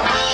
了。